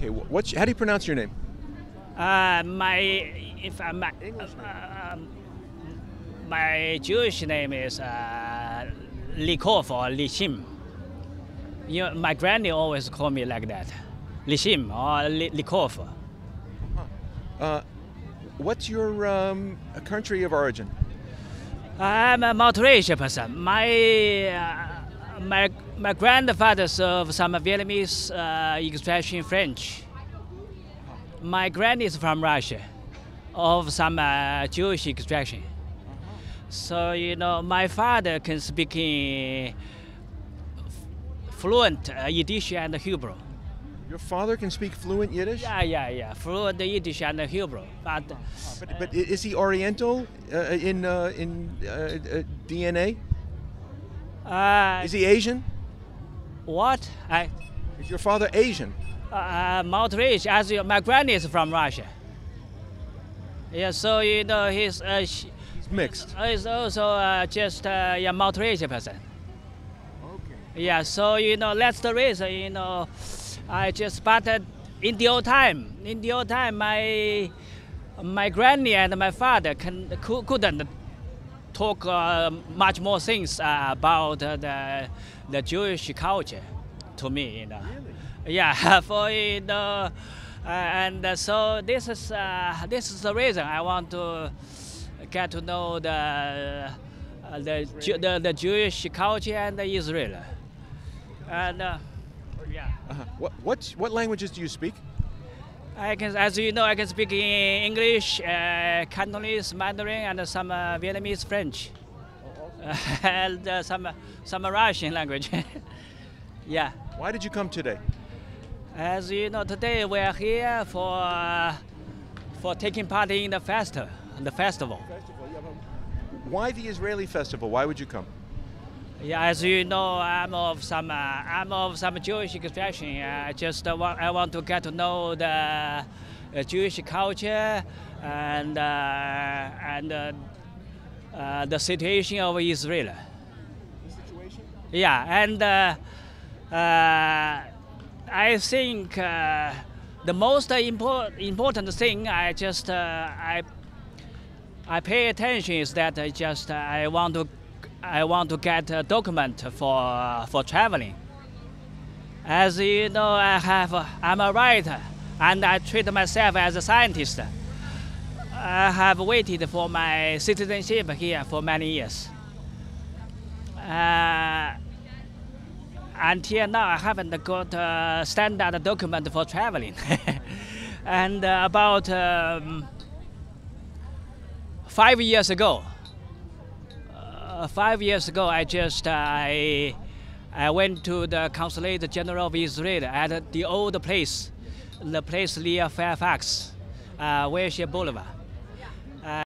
Okay, wh- what's how do you pronounce your name? Uh, my if I, my, English uh, um, my Jewish name is uh, Likof or Lishim. You know, my granny always called me like that, Lishim or Li- Likof. Uh, what's your um, country of origin? I'm a multiracial person. My uh, my my grandfather served some Vietnamese uh, extraction French. My granny is from Russia, of some uh, Jewish extraction. So you know, my father can speak in fluent uh, Yiddish and Hebrew. Your father can speak fluent Yiddish, Yeah, yeah, yeah, fluent Yiddish and Hebrew. But but, but is he Oriental uh, in uh, in uh, uh, DNA? Uh, Is he Asian? what I. Is your father Asian? uh. As you, my granny is from Russia. Yeah, so you know he's uh, sh- He's mixed. he's also uh, just uh, a multiracial person. Okay. Yeah, so you know that's the reason. You know, I just started in the old time. In the old time, my my granny and my father can, cou- couldn't talk uh, much more things uh, about uh, the the Jewish culture to me. You know. Yeah, for you know, uh, and uh, so this is uh, this is the reason I want to get to know the uh, the, Ju- the the Jewish culture and the Israel. And uh, yeah, Uh-huh. What what what languages do you speak? I can, as you know, I can speak in English, uh, Cantonese, Mandarin, and some uh, Vietnamese, French, and uh, some some Russian language. yeah. Why did you come today? As you know, today we are here for uh, for taking part in the festival. The festival. Why the Israeli festival? Why would you come? Yeah, as you know, I'm of some uh, I'm of some Jewish extraction. I just uh, want, I want to get to know the uh, Jewish culture and uh, and uh, uh, the situation of Israel. The situation? Yeah, and uh, uh, I think uh, the most import, important thing I just uh, I I pay attention is that I just uh, I want to I want to get a document for for traveling. As you know, I have I'm a writer and I treat myself as a scientist. I have waited for my citizenship here for many years. Uh, until now, I haven't got a standard document for traveling. and about um, five years ago, uh, five years ago, I just uh, I I went to the Consulate General of Israel at the old place, the place near Fairfax, uh, Wilshire Boulevard.